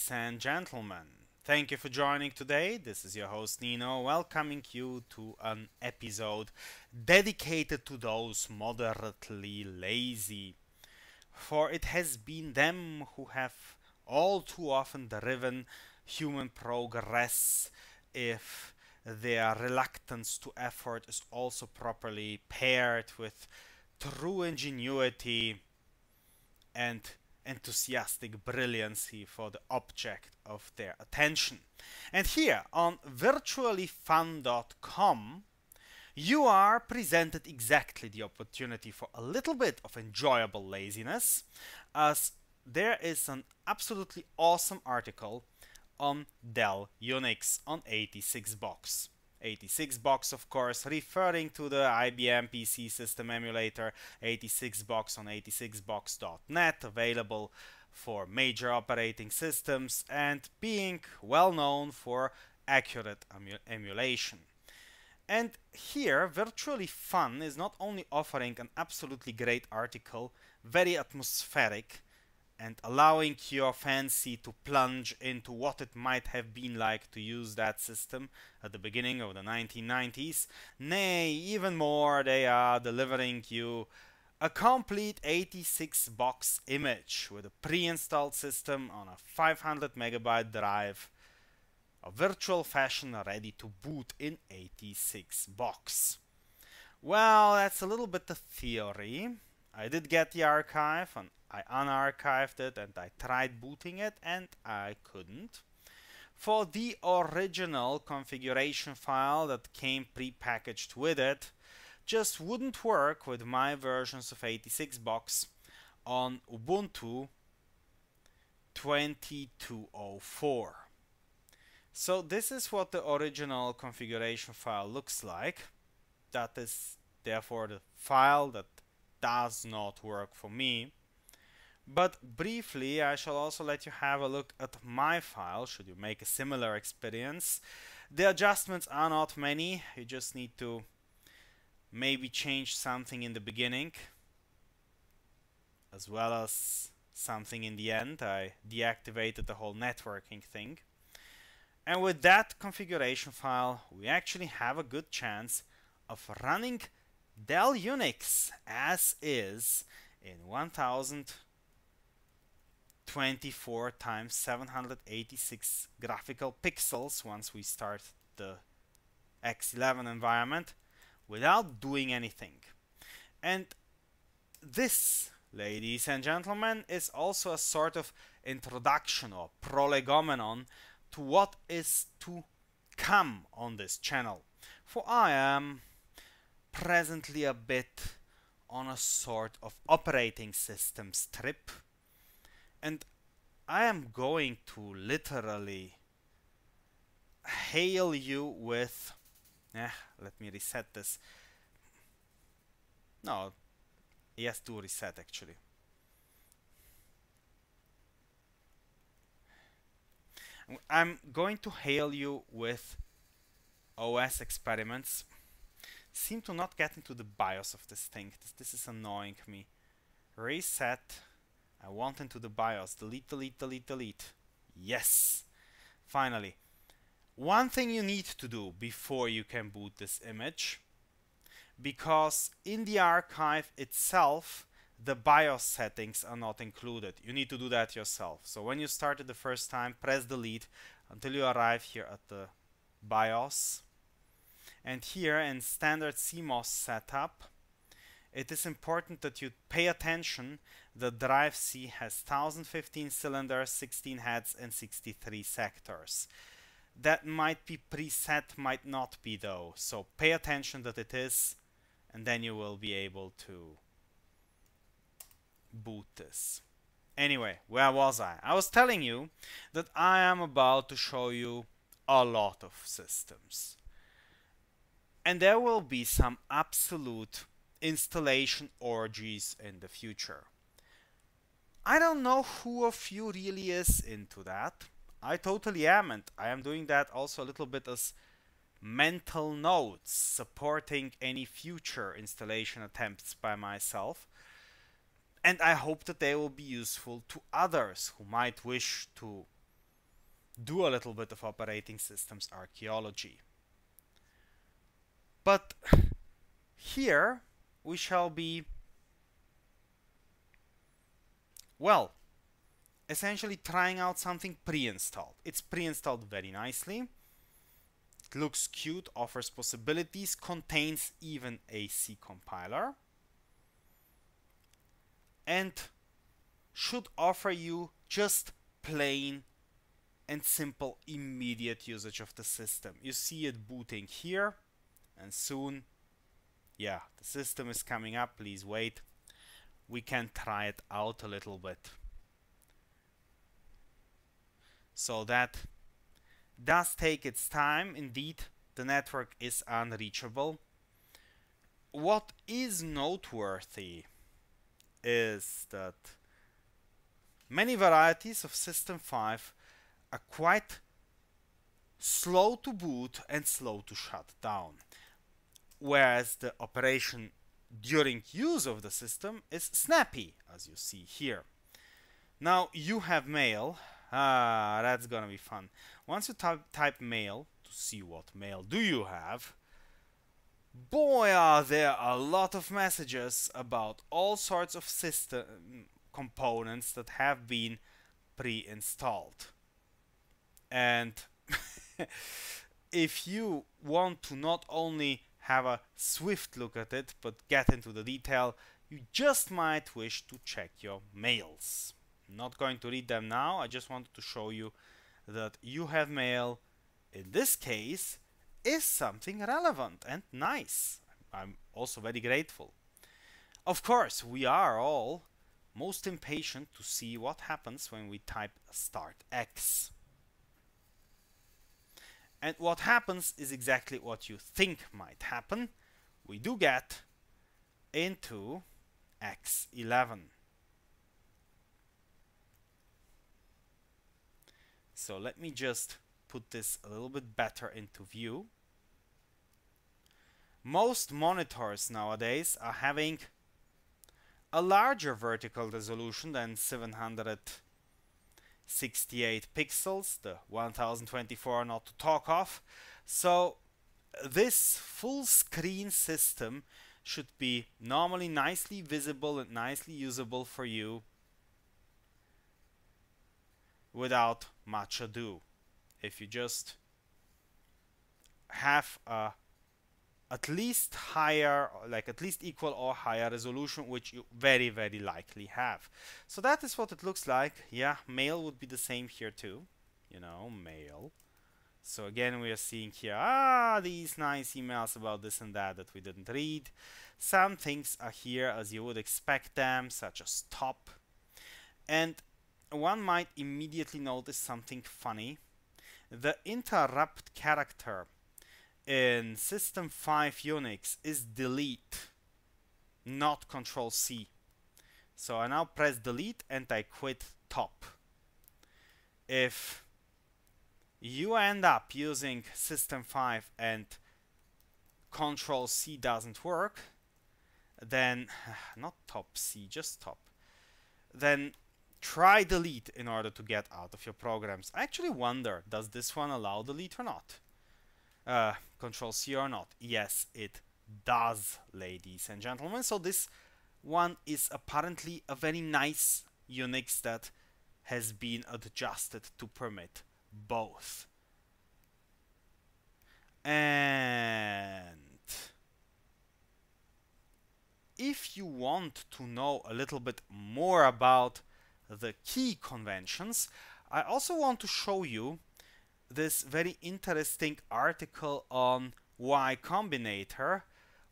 ladies and gentlemen. Thank you for joining today. This is your host Nino, welcoming you to an episode dedicated to those moderately lazy. For it has been them who have all too often driven human progress if their reluctance to effort is also properly paired with true ingenuity and enthusiastic brilliancy for the object of their attention. And here on virtuallyfun.com, you are presented exactly the opportunity for a little bit of enjoyable laziness, as there is an absolutely awesome article on Dell Unix on 86box. 86box of course referring to the IBM PC system emulator 86box on 86box.net available for major operating systems and being well known for accurate emu emulation. And here Virtually Fun is not only offering an absolutely great article, very atmospheric, and allowing your fancy to plunge into what it might have been like to use that system at the beginning of the 1990s. Nay, even more, they are delivering you a complete 86 box image with a pre-installed system on a 500 megabyte drive, a virtual fashion ready to boot in 86 box. Well, that's a little bit the theory. I did get the archive and I unarchived it and I tried booting it and I couldn't. For the original configuration file that came pre-packaged with it, just wouldn't work with my versions of 86box on Ubuntu 2204. So this is what the original configuration file looks like. That is therefore the file that does not work for me. But briefly, I shall also let you have a look at my file, should you make a similar experience. The adjustments are not many, you just need to maybe change something in the beginning, as well as something in the end. I deactivated the whole networking thing. And with that configuration file, we actually have a good chance of running Dell Unix as is in 1024 times 786 graphical pixels once we start the X11 environment without doing anything. And this, ladies and gentlemen, is also a sort of introduction or prolegomenon to what is to come on this channel. For I am presently a bit on a sort of operating systems trip and I am going to literally hail you with eh, let me reset this. No yes do reset actually. I'm going to hail you with OS experiments seem to not get into the BIOS of this thing this, this is annoying me reset I want into the BIOS. Delete, delete, delete, delete. Yes! Finally. One thing you need to do before you can boot this image, because in the archive itself, the BIOS settings are not included. You need to do that yourself. So when you start it the first time, press delete until you arrive here at the BIOS. And here in standard CMOS setup, it is important that you pay attention the drive C has 1015 cylinders, 16 heads and 63 sectors. That might be preset, might not be though, so pay attention that it is and then you will be able to boot this. Anyway, where was I? I was telling you that I am about to show you a lot of systems. And there will be some absolute installation orgies in the future. I don't know who of you really is into that. I totally am, and I am doing that also a little bit as mental notes supporting any future installation attempts by myself. And I hope that they will be useful to others who might wish to do a little bit of operating systems archaeology. But here we shall be, well, essentially trying out something pre-installed. It's pre-installed very nicely. It looks cute, offers possibilities, contains even a C compiler, and should offer you just plain and simple immediate usage of the system. You see it booting here and soon yeah the system is coming up. Please wait. We can try it out a little bit. So that does take its time. Indeed the network is unreachable. What is noteworthy is that many varieties of system 5 are quite slow to boot and slow to shut down whereas the operation during use of the system is snappy, as you see here. Now you have mail. Ah, that's gonna be fun. Once you type mail to see what mail do you have, boy are there a lot of messages about all sorts of system components that have been pre-installed. And if you want to not only have a swift look at it, but get into the detail, you just might wish to check your mails. I'm not going to read them now, I just wanted to show you that you have mail, in this case, is something relevant and nice. I'm also very grateful. Of course, we are all most impatient to see what happens when we type start X. And what happens is exactly what you think might happen. We do get into x11. So let me just put this a little bit better into view. Most monitors nowadays are having a larger vertical resolution than 700 68 pixels, the 1024 not to talk of. So this full screen system should be normally nicely visible and nicely usable for you without much ado. If you just have a at least higher, like at least equal or higher resolution, which you very, very likely have. So that is what it looks like. Yeah, mail would be the same here too. You know, mail. So again, we are seeing here, ah, these nice emails about this and that that we didn't read. Some things are here as you would expect them, such as top. And one might immediately notice something funny. The interrupt character in System 5 Unix is delete, not Control C. So I now press delete and I quit top. If you end up using System 5 and Control C doesn't work, then not top C, just top, then try delete in order to get out of your programs. I actually wonder, does this one allow delete or not? Uh, Control C or not? Yes, it does, ladies and gentlemen. So this one is apparently a very nice Unix that has been adjusted to permit both. And if you want to know a little bit more about the key conventions, I also want to show you this very interesting article on Y Combinator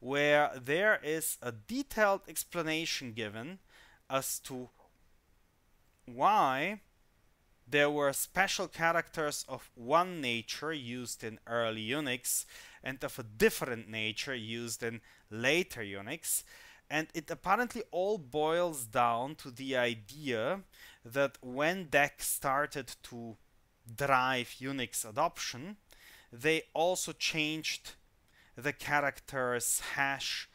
where there is a detailed explanation given as to why there were special characters of one nature used in early Unix and of a different nature used in later Unix. And it apparently all boils down to the idea that when DEC started to drive Unix adoption, they also changed the characters hash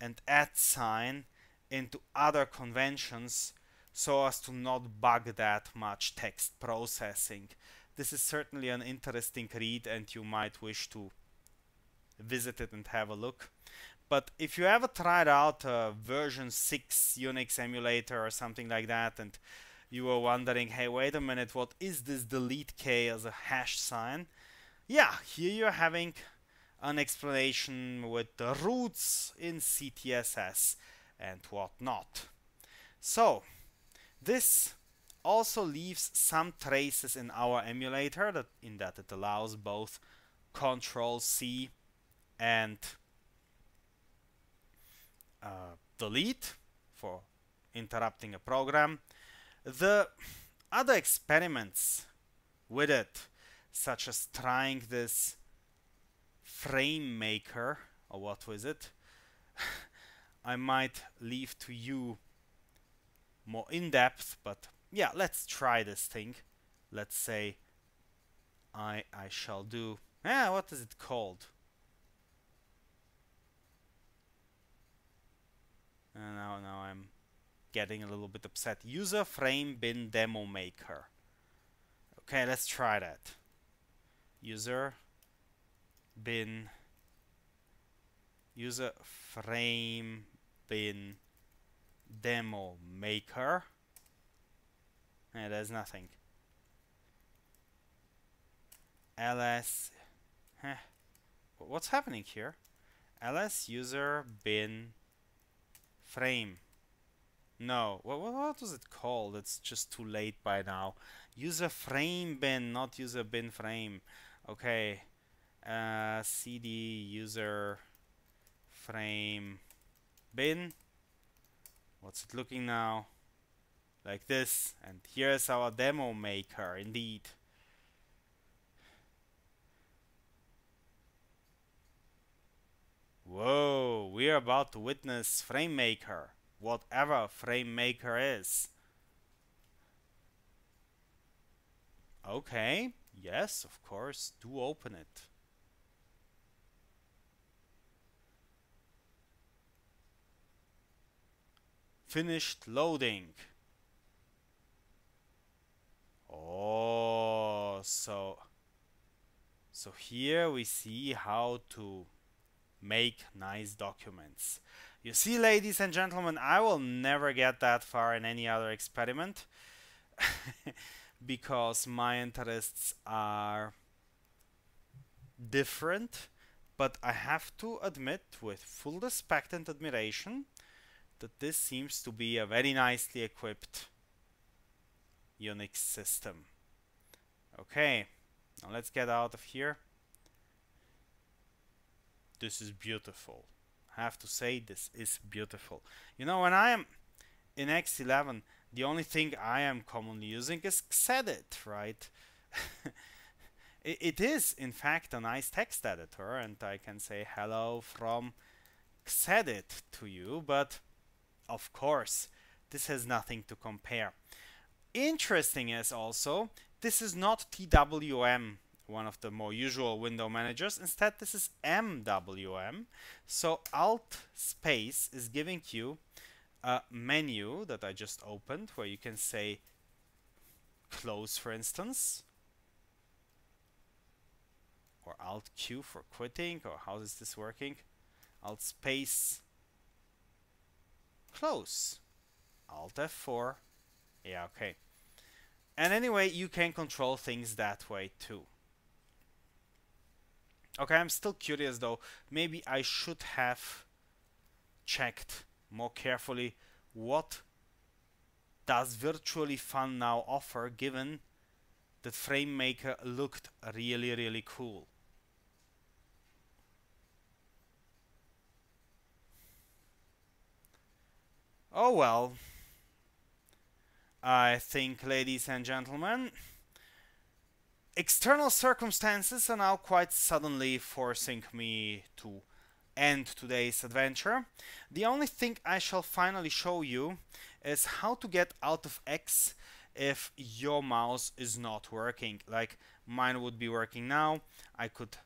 and at sign into other conventions so as to not bug that much text processing this is certainly an interesting read and you might wish to visit it and have a look. But if you ever tried out a version 6 Unix emulator or something like that and you were wondering, hey, wait a minute, what is this delete k as a hash sign? Yeah, here you're having an explanation with the roots in CTSS and whatnot. So, this also leaves some traces in our emulator that in that it allows both control C and uh, delete for interrupting a program. The other experiments with it, such as trying this frame maker, or what was it, I might leave to you more in depth, but yeah, let's try this thing. Let's say I I shall do. Yeah, what is it called? And now now I'm getting a little bit upset. User frame bin demo maker. Okay, let's try that. User bin user frame bin demo maker. And there's nothing. ls huh. what's happening here ls user bin frame no. What, what was it called? It's just too late by now. User frame bin not user bin frame. Okay. Uh, cd user frame bin. What's it looking now? Like this. And here's our demo maker indeed. Whoa, we're about to witness FrameMaker, whatever FrameMaker is. Okay, yes, of course, do open it. Finished loading. Oh, so so here we see how to make nice documents. You see, ladies and gentlemen, I will never get that far in any other experiment because my interests are different, but I have to admit with full respect and admiration that this seems to be a very nicely equipped Unix system. Okay, now let's get out of here. This is beautiful. I have to say this is beautiful. You know, when I am in X11, the only thing I am commonly using is Xedit, right? it, it is, in fact, a nice text editor, and I can say hello from Xedit to you, but of course, this has nothing to compare. Interesting is also, this is not TWM, one of the more usual window managers. Instead, this is MWM. So Alt space is giving you a menu that I just opened where you can say close, for instance, or Alt Q for quitting, or how is this working? Alt space close. Alt F4. Yeah, okay. And anyway, you can control things that way too. Okay, I'm still curious though. Maybe I should have checked more carefully what does Virtually Fun now offer given that FrameMaker looked really, really cool. Oh well. I think, ladies and gentlemen, external circumstances are now quite suddenly forcing me to end today's adventure. The only thing I shall finally show you is how to get out of X if your mouse is not working. Like mine would be working now. I could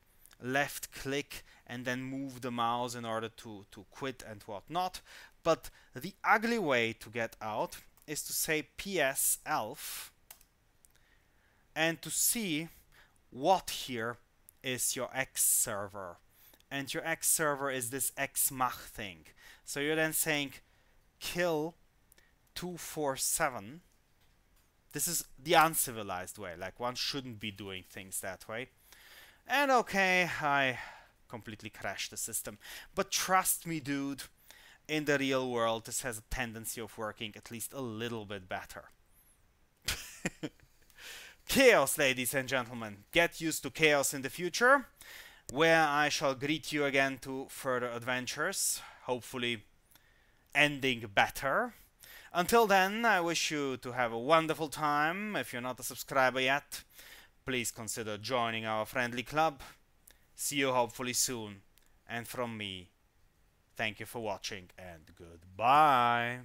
left click and then move the mouse in order to, to quit and whatnot. But the ugly way to get out is to say ps elf and to see what here is your X server. And your X server is this XMACH thing. So you're then saying kill 247. This is the uncivilized way, like one shouldn't be doing things that way. And okay, I completely crashed the system. But trust me, dude, in the real world, this has a tendency of working at least a little bit better. chaos, ladies and gentlemen. Get used to chaos in the future, where I shall greet you again to further adventures, hopefully ending better. Until then, I wish you to have a wonderful time. If you're not a subscriber yet, please consider joining our friendly club. See you hopefully soon. And from me, thank you for watching and goodbye.